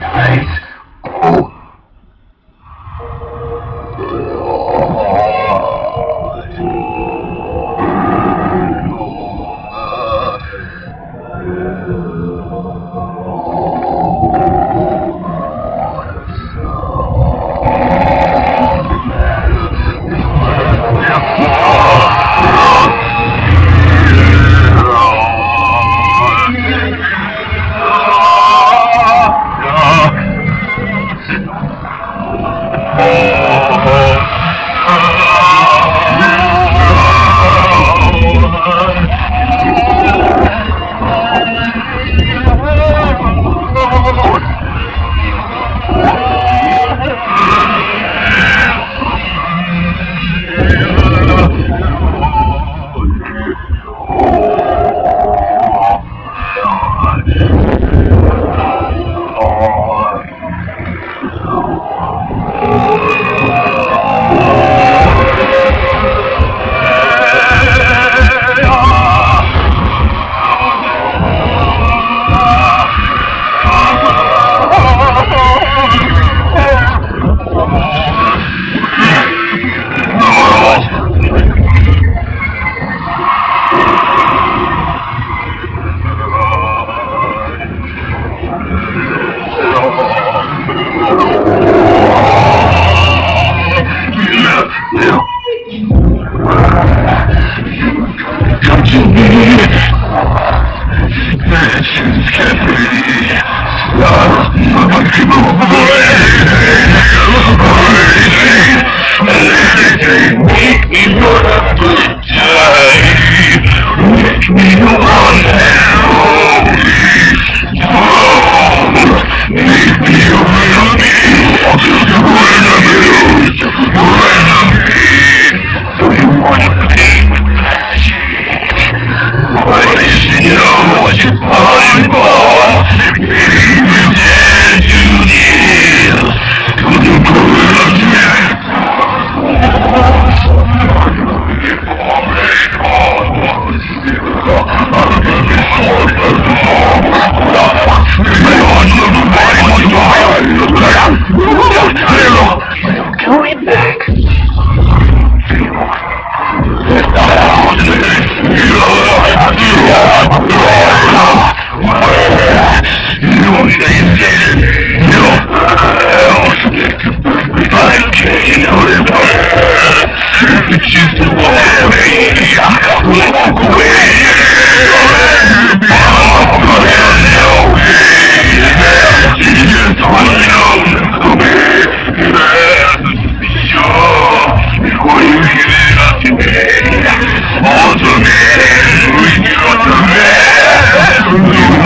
Nice. Oh. Make me wanna die. Make me unhappy. Yeah.